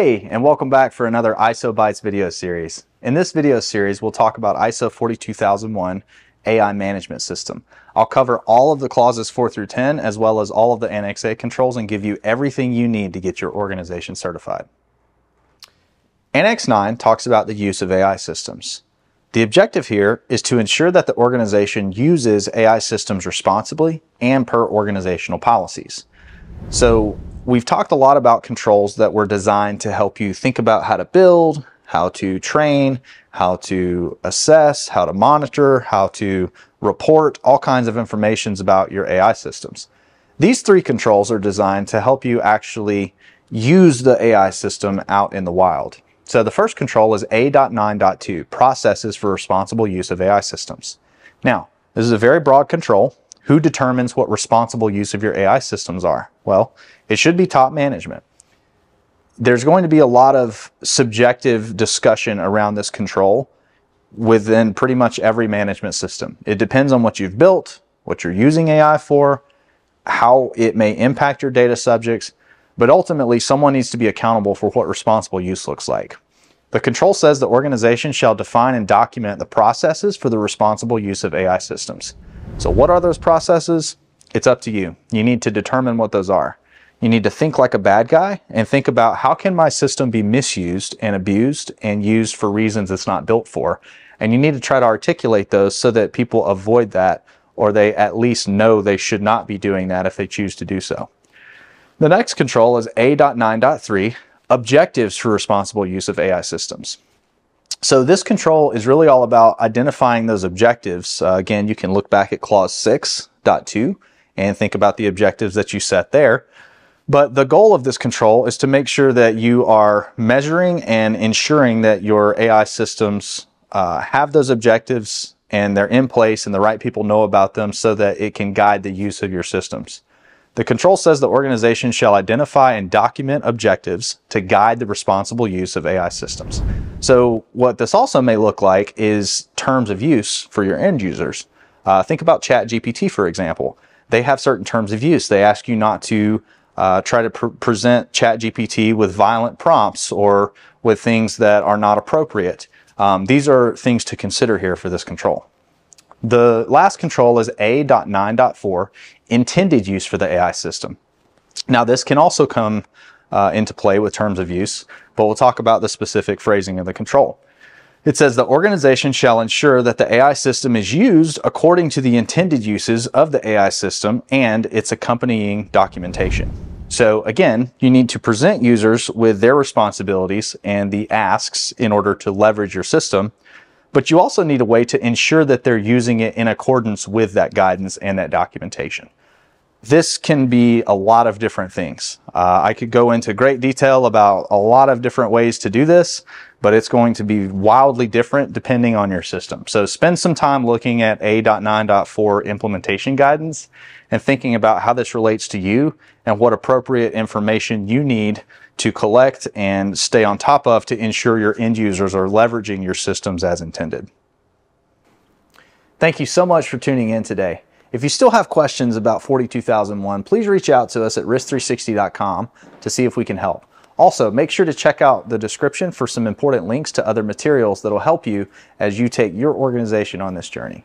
Hey, and welcome back for another ISO Bytes video series. In this video series, we'll talk about ISO 42001 AI Management System. I'll cover all of the clauses 4 through 10, as well as all of the Annex A controls and give you everything you need to get your organization certified. Annex 9 talks about the use of AI systems. The objective here is to ensure that the organization uses AI systems responsibly and per organizational policies. So we've talked a lot about controls that were designed to help you think about how to build, how to train, how to assess, how to monitor, how to report, all kinds of informations about your AI systems. These three controls are designed to help you actually use the AI system out in the wild. So the first control is A.9.2, processes for responsible use of AI systems. Now, this is a very broad control. Who determines what responsible use of your AI systems are? Well, it should be top management. There's going to be a lot of subjective discussion around this control within pretty much every management system. It depends on what you've built, what you're using AI for, how it may impact your data subjects, but ultimately someone needs to be accountable for what responsible use looks like. The control says the organization shall define and document the processes for the responsible use of AI systems. So what are those processes? It's up to you. You need to determine what those are. You need to think like a bad guy and think about how can my system be misused and abused and used for reasons it's not built for. And you need to try to articulate those so that people avoid that or they at least know they should not be doing that if they choose to do so. The next control is A.9.3, objectives for responsible use of AI systems. So this control is really all about identifying those objectives. Uh, again, you can look back at clause 6.2 and think about the objectives that you set there. But the goal of this control is to make sure that you are measuring and ensuring that your AI systems uh, have those objectives and they're in place and the right people know about them so that it can guide the use of your systems. The control says the organization shall identify and document objectives to guide the responsible use of AI systems. So what this also may look like is terms of use for your end users. Uh, think about ChatGPT, for example. They have certain terms of use. They ask you not to uh, try to pr present ChatGPT with violent prompts or with things that are not appropriate. Um, these are things to consider here for this control. The last control is A.9.4, intended use for the AI system. Now this can also come uh, into play with terms of use, but we'll talk about the specific phrasing of the control. It says the organization shall ensure that the AI system is used according to the intended uses of the AI system and its accompanying documentation. So again, you need to present users with their responsibilities and the asks in order to leverage your system but you also need a way to ensure that they're using it in accordance with that guidance and that documentation. This can be a lot of different things. Uh, I could go into great detail about a lot of different ways to do this, but it's going to be wildly different depending on your system. So spend some time looking at A.9.4 implementation guidance and thinking about how this relates to you and what appropriate information you need to collect and stay on top of to ensure your end users are leveraging your systems as intended. Thank you so much for tuning in today. If you still have questions about 42001, please reach out to us at risk3sixty.com to see if we can help. Also, make sure to check out the description for some important links to other materials that will help you as you take your organization on this journey.